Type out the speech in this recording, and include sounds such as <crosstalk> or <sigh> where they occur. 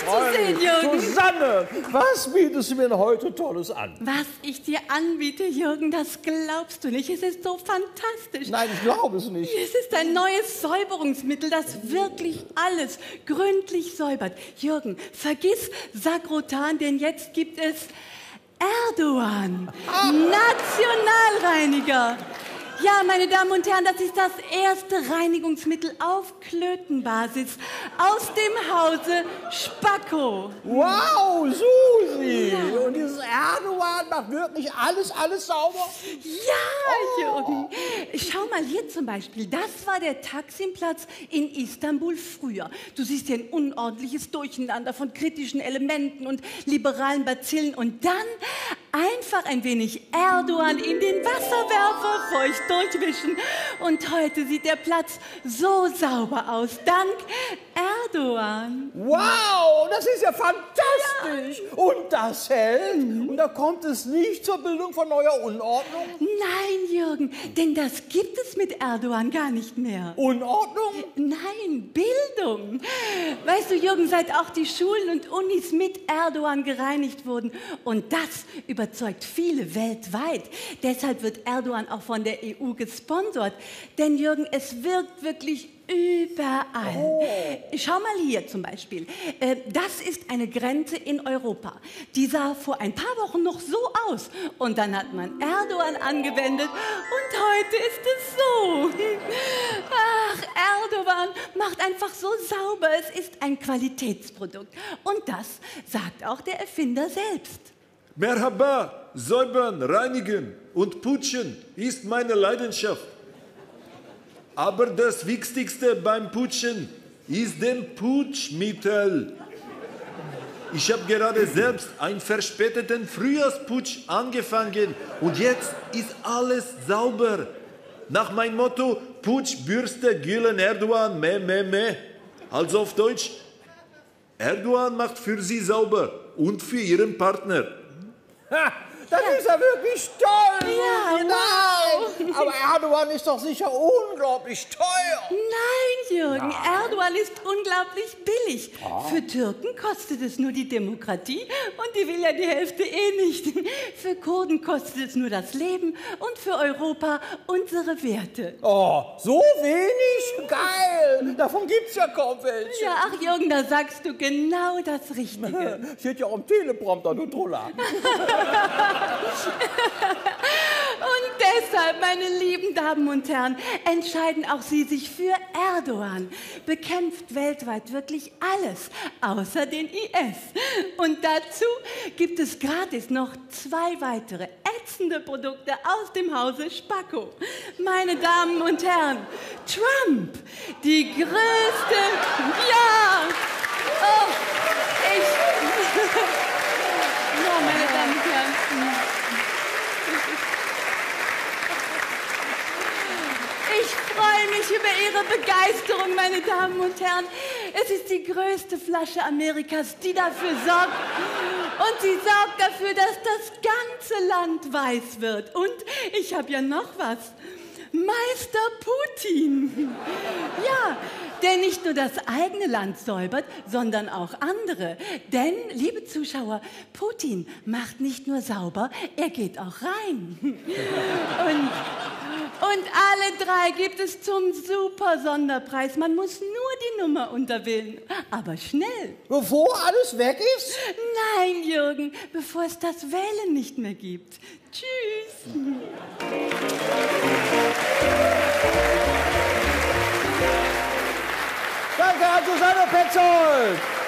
dich zu sehen, Jürgen. Susanne, was bietest du mir heute Tolles an? Was ich dir anbiete, Jürgen, das glaubst du nicht. Es ist so fantastisch. Nein, ich glaube es nicht. Es ist ein neues Säuberungsmittel, das wirklich alles gründlich säubert. Jürgen, vergiss Sagrotan, denn jetzt gibt es Erdogan. Nationalreiniger. Ja, meine Damen und Herren, das ist das erste Reinigungsmittel auf Klötenbasis aus dem Hause Spacko. Wow, Susi! Und dieses Erdogan macht wirklich alles, alles sauber? Ja, Jürgen. Schau mal hier zum Beispiel. Das war der Taksimplatz in Istanbul früher. Du siehst hier ein unordentliches Durcheinander von kritischen Elementen und liberalen Bazillen. Und dann einfach ein wenig Erdogan in den Wasserwerfer feucht durchwischen. Und heute sieht der Platz so sauber aus. Dank Erdogan. Wow, das ist ja fantastisch! Und das hält? Und da kommt es nicht zur Bildung von neuer Unordnung? Nein, Jürgen, denn das gibt es mit Erdogan gar nicht mehr. Unordnung? Nein, Bildung. Weißt du, Jürgen, seit auch die Schulen und Unis mit Erdogan gereinigt wurden. Und das überzeugt viele weltweit. Deshalb wird Erdogan auch von der EU gesponsert. Denn Jürgen, es wirkt wirklich überall. Schau mal hier zum Beispiel. Äh, Das ist eine Grenze in Europa. Die sah vor ein paar Wochen noch so aus. Und dann hat man Erdogan angewendet und heute ist es so. Ach, Erdogan macht einfach so sauber. Es ist ein Qualitätsprodukt. Und das sagt auch der Erfinder selbst. Merhaba, säubern, reinigen und putschen ist meine Leidenschaft. Aber das Wichtigste beim Putschen ist dem Putschmittel. Ich habe gerade selbst einen verspäteten Frühjahrsputsch angefangen und jetzt ist alles sauber. Nach meinem Motto Putsch, Bürste, Gülen, Erdogan, meh, meh, meh. Also auf Deutsch, Erdogan macht für sie sauber und für ihren Partner. Ha, das ist ja wirklich toll! Ja, Nein! Aber Erdogan ist doch sicher unglaublich teuer! Nein, Jürgen, Erdogan ist unglaublich billig. Für Türken kostet es nur die Demokratie und die will ja die Hälfte eh nicht. Für Kurden kostet es nur das Leben und für Europa unsere Werte. Oh, so wenig? Geil! Davon gibt's ja kaum welche. Ja, ach Jürgen, da sagst du genau das Richtige. <laughs> Steht ja auch im Teleprompter, du Troller. <laughs> Und deshalb, meine lieben Damen und Herren, entscheiden auch Sie sich für Erdogan. Bekämpft weltweit wirklich alles, außer den IS. Und dazu gibt es gratis noch zwei weitere ätzende Produkte aus dem Hause Spacko. Meine Damen und Herren, Trump, die größte, ja, oh, ich, ja, meine Damen und Herren. Ich freue mich über Ihre Begeisterung, meine Damen und Herren. Es ist die größte Flasche Amerikas, die dafür sorgt. Und sie sorgt dafür, dass das ganze Land weiß wird. Und ich habe ja noch was. Meister Putin. Ja, der nicht nur das eigene Land säubert, sondern auch andere. Denn, liebe Zuschauer, Putin macht nicht nur sauber, er geht auch rein. Und und alle drei gibt es zum super Sonderpreis. Man muss nur die Nummer unterwählen. Aber schnell. Bevor alles weg ist? Nein, Jürgen, bevor es das Wählen nicht mehr gibt. Tschüss. Danke an Susanne Petzold!